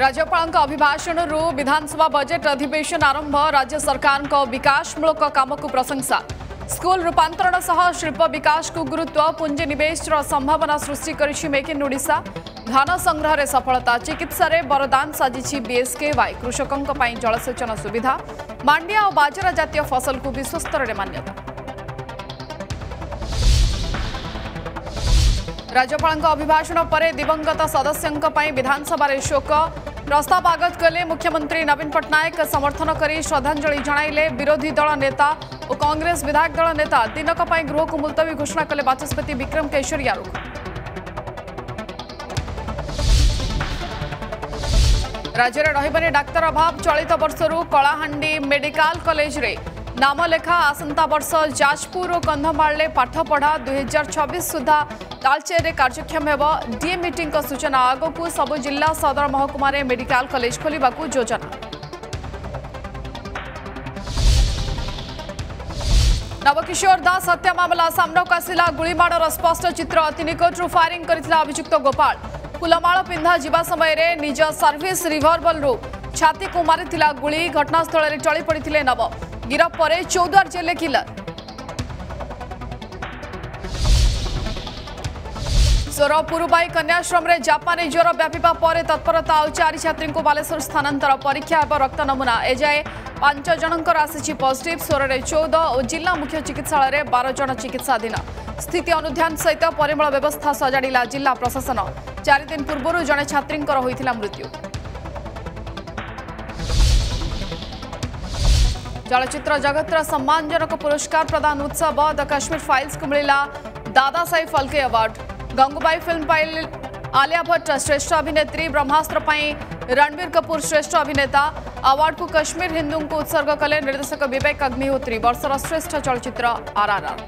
राज्यपाल अभिभाषण विधानसभा बजेट अधिवेशन आरंभ राज्य सरकार विकासमूलक काम को प्रशंसा स्कूल रूपांतरण सह शिल्प विकास को गुरुत्व पुंजीनिवेश संभावना सृष्टि कर मेक इन ओडिशा धान संग्रह सफलता चिकित्सा बरदान साजिश बीएसके वाई कृषकों जलसेचन सुविधा मांडिया और बाजरा जातीय फ़सल को विश्वस्तर मान्यता राज्यपाल अभिभाषण पर दिवंगत सदस्यों विधानसभा शोक प्रस्ताव आगत कले मुख्यमंत्री नवीन पटनायक समर्थन कर श्रद्धांजलि जन विरोधी दल नेता और कांग्रेस विधायक दल नेता दिनक गृह को मुलतवी घोषणा कले बाचस्पति विक्रम केशरी आरुख राज्य में रही डाक्तर अभाव, चलित वर्षर कलाहांडी रे नामलेखा आसंता वर्ष जाजपुर और कंधमाल पाठपढ़ा दुई हज़ार छब्बीस सुधा तालचेर कार्यक्षम हो डीए मीटिंग सूचना आगक सब जिला सदर महकुमा मेडिकल कॉलेज खोलने योजना। नवकिशोर दास हत्या मामला सामनाक आसला। गुड़माड़ स्पष्ट चित्र। तिनिकोट्रु फायरिंग कर अभियुक्त गोपाल। फुलमाल पिंधा जा समय ଛାତିକୁ ମାରିଥିଲା ଗୁଳି ଘଟଣାସ୍ଥଳରେ ଟଳି ପଡ଼ିଥିଲେ ନବ ଗିରଫ ପରେ ଚୌଦ୍ୱାର ଜେଲ୍ରେ କିଲର ସ୍ୱର ପୁରୁବାଇ କନ୍ୟାଶ୍ରମରେ ଜାପାନୀ ଜ୍ୱର ବ୍ୟାପିବା ପରେ ତତ୍ପରତା ଆଉ ଚାରି ଛାତ୍ରୀଙ୍କୁ ବାଲେଶ୍ୱର ସ୍ଥାନାନ୍ତର ପରୀକ୍ଷା ହେବ ରକ୍ତ ନମୁନା ଏଯାଏ ପାଞ୍ଚ ଜଣଙ୍କର ଆସିଛି ପଜିଟିଭ ସ୍ୱରରେ ଚଉଦ ଓ ଜିଲ୍ଲା ମୁଖ୍ୟ ଚିକିତ୍ସାଳୟରେ ବାର ଜଣ ଚିକିତ୍ସାଧୀନ ସ୍ଥିତି ଅନୁଧ୍ୟାନ ସହିତ ପରିମଳ ବ୍ୟବସ୍ଥା ସଜାଡ଼ିଲା ଜିଲ୍ଲା ପ୍ରଶାସନ ଚାରିଦିନ ପୂର୍ବରୁ ଜଣେ ଛାତ୍ରୀଙ୍କର ହୋଇଥିଲା ମୃତ୍ୟୁ चलचित्र जगत सम्मानजनक पुरस्कार प्रदान उत्सव द ದ फाइल्स को ಮಿಳಿಲ್ಲ दादा ಸಾಹೇಬ್ ಫಲ್ಕೆ ಅವಾರ್ಡ್ ಗಂಗೂಬಾಯಿ फ़िल्म ಪೈಲ್ आलिया भट्ट श्रेष्ठ अभिनेत्री, ब्रह्मास्त्र रणबीर कपूर श्रेष्ठ अभिनेता। अवार्ड को काश्मीर हिंदू को उत्सर्ग कले, निर्देशक बेक अग्निहोत्री, वर्षर श्रेष्ठ चलचित्र आरआरआर।